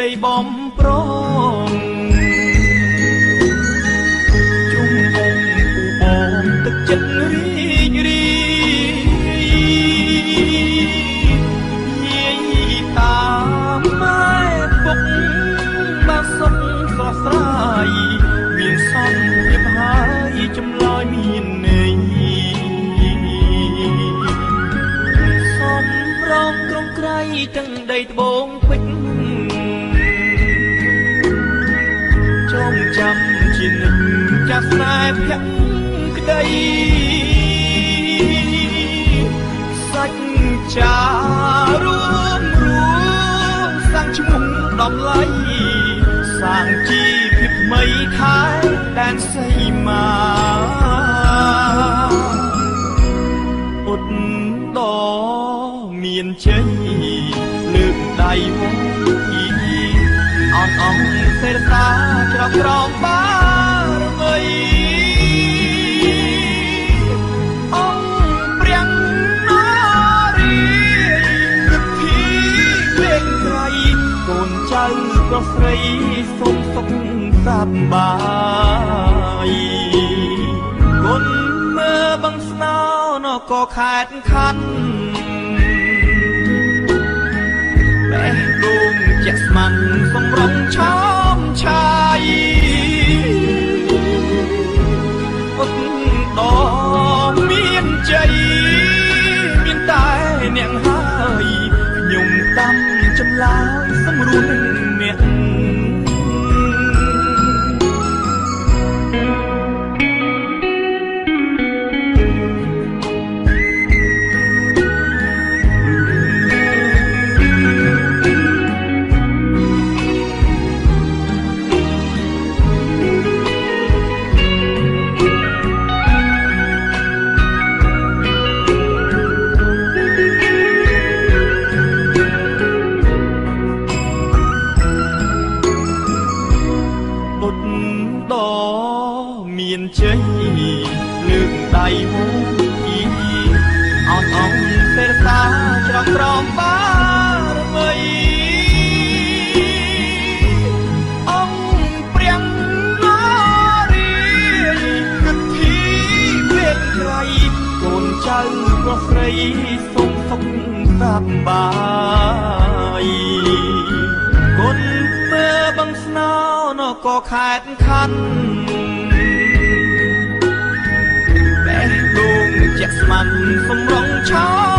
ដីបំប្រងជុំអងពូបងទឹកចិត្តរីករាយយាយតាមម៉ែពុកបាសុខស្រស់ស្រាយមានសន្តិភាពហើយចម្លើយមានន័យសំរងក្រុងក្រៃទាំងដីត្បូងពេជ្រ ចងចាំជានិច្ចចាស់ស្នេហ៍ភក្តីសាច់ចារួមរួមសាំងឈ្មោះដំឡៃសាងជីភិបថ្មីខែដែនសីមាអ៊ុតដមានជ័យលើកដៃមកអ៊ីអនអង្គសេរតា ច្រកក្រំបារមីអង្គព្រាំងនារីគិតភីភ្លេងក្រៃកូនចៅប្រុសស្រីសុខសុខសប្បាយគុណមើបងស្នោនក៏ខែតខណ្ឌបេះដូងជាក់ស្មាំងសំរងឆោមឆា ជ័យមានតែអ្នកហើយខ្ញុំតាមចម្លើ បុតដមានជ័យលើកដៃមកអ៊ីអនអង្គពេលតាច្រកក្រំបារមីអង្គព្រាំងនារីគិតធីពេកក្រៃកូនចៅប្រុសស្រីសុខសុខសប្បាយគុណមើបងស្នោន ក៏ខែតខណ្ឌបេះដូងជាក់ស្មាំសំរងឆោ